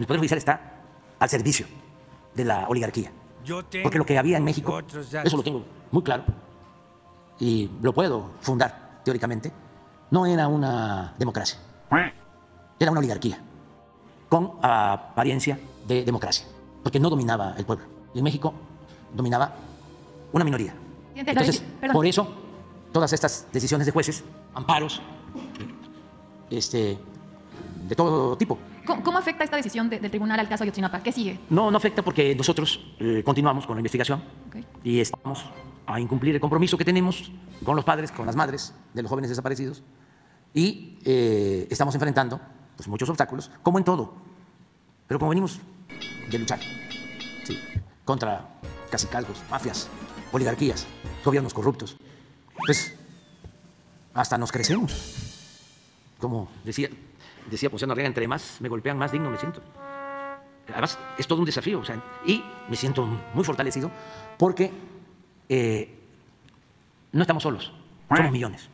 El Poder Judicial está al servicio de la oligarquía. Porque lo que había en México, eso lo tengo muy claro, y lo puedo fundar teóricamente, no era una democracia, era una oligarquía, con apariencia de democracia, porque no dominaba el pueblo. Y en México dominaba una minoría. Entonces, por eso, todas estas decisiones de jueces, amparos, este, de todo tipo, ¿Cómo, cómo afecta esta decisión de- del tribunal al caso Ayotzinapa? ¿Qué sigue? no, no afecta porque nosotros eh, continuamos con la investigación y estamos a incumplir el compromiso que tenemos con los padres, con las madres de los jóvenes desaparecidos y eh, estamos enfrentando pues, muchos obstáculos, como en todo, pero como venimos de luchar sí, contra cacicazgos, mafias, oligarquías, gobiernos corruptos, pues hasta nos crecemos. Como decía, decía Ponciano Arriaga, entre más me golpean, más digno me siento. Además, es todo un desafío. o sea, y me siento muy fortalecido porque eh, no estamos solos, somos millones.